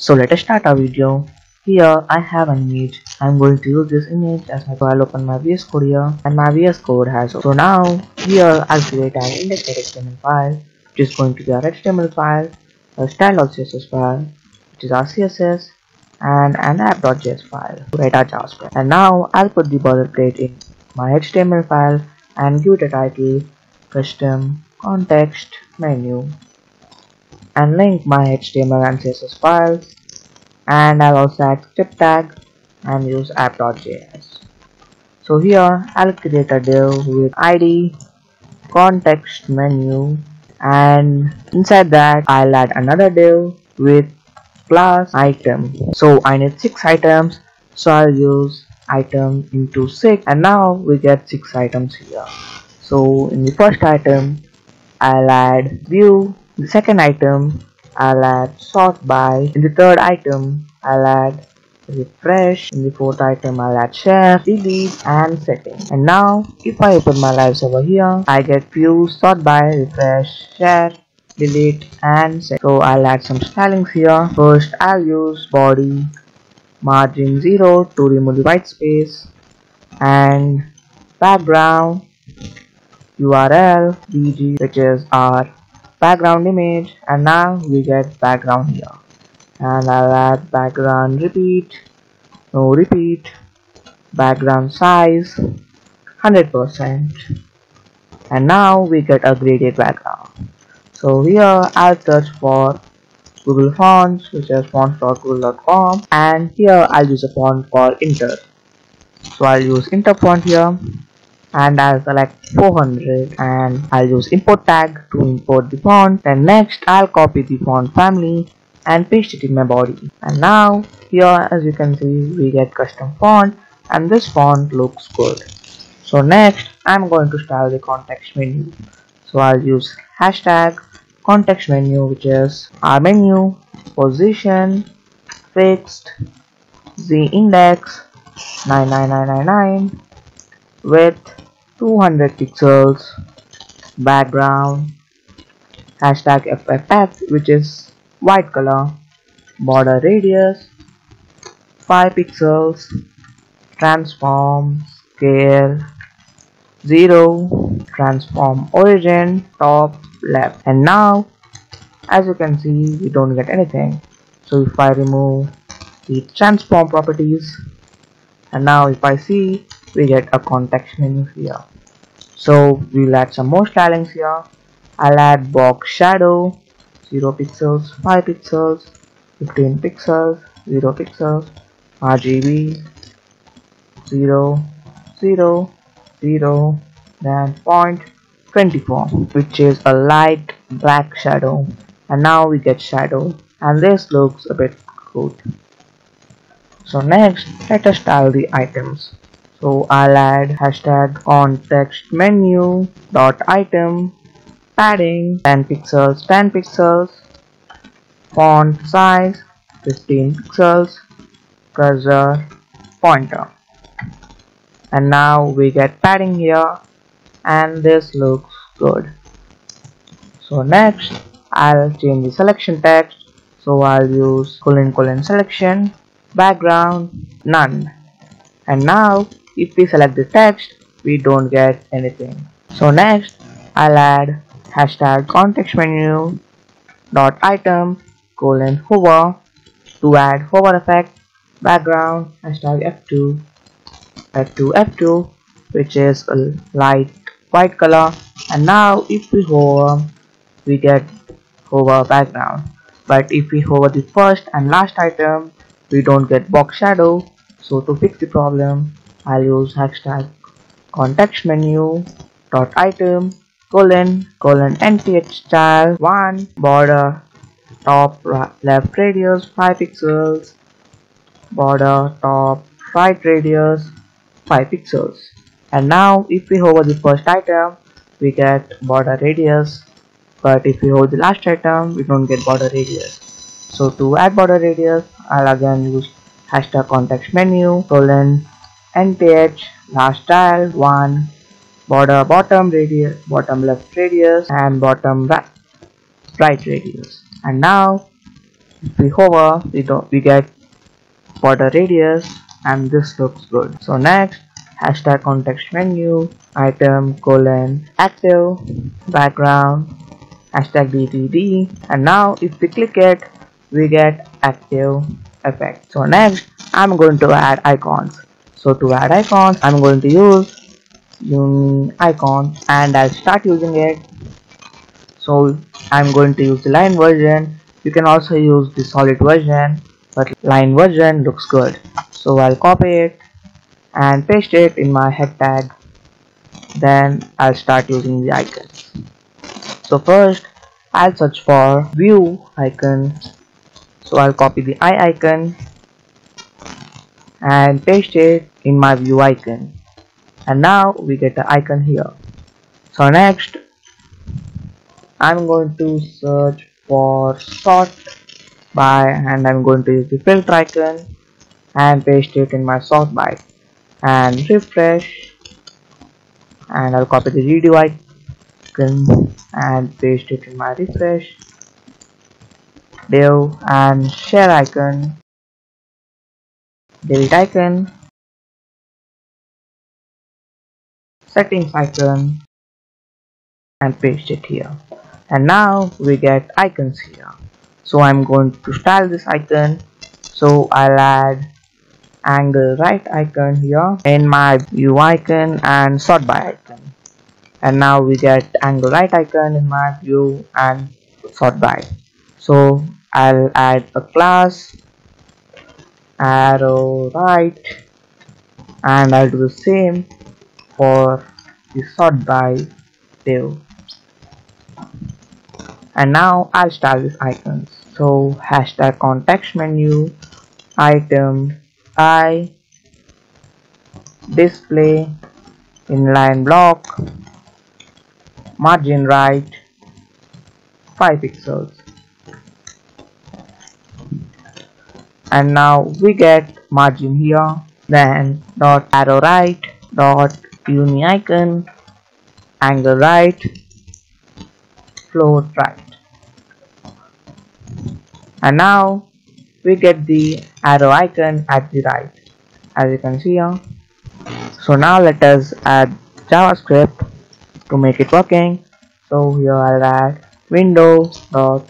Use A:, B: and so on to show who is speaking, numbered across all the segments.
A: So let us start our video. Here I have an image. I'm going to use this image as my I'll open my VS Code here and my VS Code has so now here I'll create an index.html file which is going to be our HTML file, a style.css file which is our CSS and an app.js file to write our JavaScript. And now I'll put the boilerplate in my HTML file and give it a title custom context menu and link my HTML and CSS files and I'll also add script tag and use app.js. So here I'll create a div with id context menu and inside that I'll add another div with class item. So I need 6 items so I'll use item into 6 and now we get 6 items here. So in the first item I'll add view the second item I'll add sort by. In the third item I'll add refresh. In the fourth item I'll add share, delete and setting. And now if I open my Live Server here I get view, sort by, refresh, share, delete and set. So I'll add some stylings here. First I'll use body margin 0 to remove the white space and background URL bg which is our background image and now we get background here. And I'll add background repeat no repeat background size 100% and now we get a graded background. So here I'll search for Google Fonts which is fonts.google.com and here I'll use a font called Inter. So I'll use Inter font here and I'll select 400 and I'll use import tag to import the font. Then next I'll copy the font family and paste it in my body. And now here as you can see we get custom font and this font looks good. So next I'm going to style the context menu. So I'll use hashtag context menu which is our menu position fixed z index 99999 width 200 pixels background hashtag FFF which is white color border radius 5 pixels transform scale 0 transform origin top left. And now as you can see we don't get anything. So if I remove the transform properties and now if I see we get a context menu here. So we'll add some more stylings here. I'll add box shadow 0 pixels 5 pixels 15 pixels 0 pixels RGB 0 0 0 then point 24 which is a light black shadow. And now we get shadow and this looks a bit good. So next let us style the items so I'll add hashtag context menu dot item padding 10 pixels 10 pixels font size 15 pixels cursor pointer. And now we get padding here and this looks good. So next I'll change the selection text. So I'll use colon colon selection background none. And now if we select the text we don't get anything. So next I'll add hashtag context menu dot item colon hover to add hover effect background hashtag f2 f2 f2 which is a light white color. And now if we hover we get hover background. But if we hover the first and last item we don't get box shadow. So to fix the problem I'll use hashtag context menu dot item colon colon nth child 1 border top left radius 5 pixels border top right radius 5 pixels. And now if we hover the first item we get border radius. But if we hold the last item we don't get border radius. So to add border radius I'll again use hashtag context menu colon nth last child 1 border bottom radius bottom left radius and bottom right, right radius. And now if we hover we don't we get border radius and this looks good. So next hashtag context menu item colon active background hashtag ddd and now if we click it we get active effect. So next i'm going to add icons so to add icons i'm going to use icon and i'll start using it. So i'm going to use the line version. You can also use the solid version but line version looks good. So i'll copy it and paste it in my head tag. Then i'll start using the icons. So first i'll search for view icon. So I'll copy the eye icon and paste it in my view icon. And now we get the icon here. So next I'm going to search for sort by and I'm going to use the filter icon and paste it in my sort by. And refresh and I'll copy the redo icon and paste it in my refresh div and share icon delete icon settings icon and paste it here. And now we get icons here. So I'm going to style this icon. So I'll add angle right icon here in my view icon and sort by icon. And now we get angle right icon in my view and sort by. So I'll add a class arrow right and I'll do the same for the sort by div and now I'll style these icons. So hashtag context menu item i display inline block margin right 5 pixels and now we get margin here. Then dot arrow right dot uni icon angle right float right. And now we get the arrow icon at the right as you can see here. So now let us add javascript to make it working. So here i'll add window dot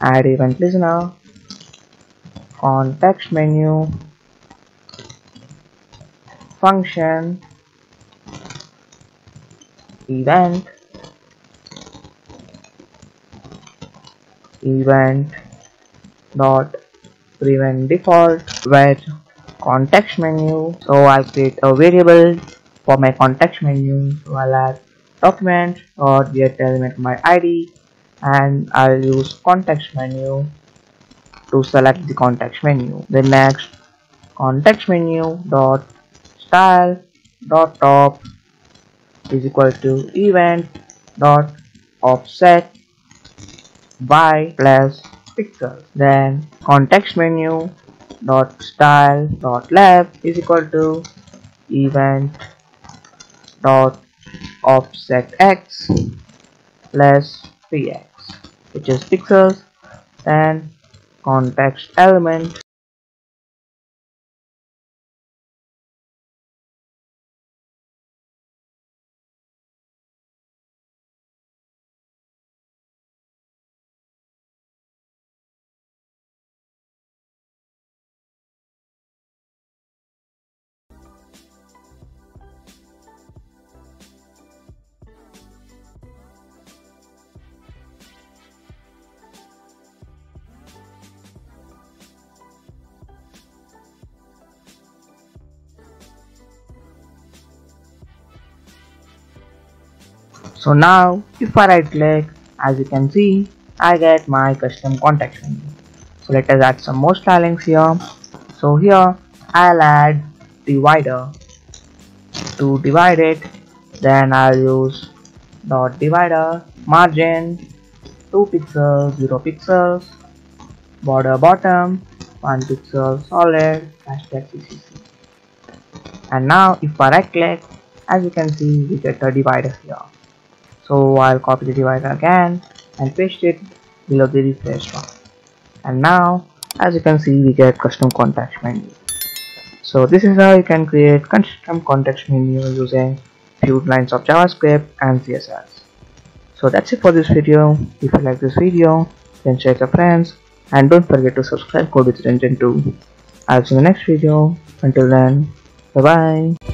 A: add event listener context menu function event event dot prevent default where context menu. So I'll create a variable for my context menu so I'll add document or get element my id and I'll use context menu to select the context menu. The next context menu dot style dot top is equal to event dot offset y plus pixels. Then context menu dot style dot left is equal to event dot offset x plus px which is pixels and context element so now if I right click as you can see I get my custom context menu so let us add some more stylings here. So here I'll add divider. To divide it then I'll use dot divider margin 2 pixels 0 pixels border bottom 1 pixel solid hashtag ccc and now if I right click as you can see we get a divider here so I'll copy the divider again and paste it below the refresh one and now as you can see we get custom context menu. So this is how you can create custom context menu using few lines of javascript and css. So that's it for this video. If you like this video then share it with friends. And don't forget to subscribe code with Niranjan i'll see you in the next video. Until then bye bye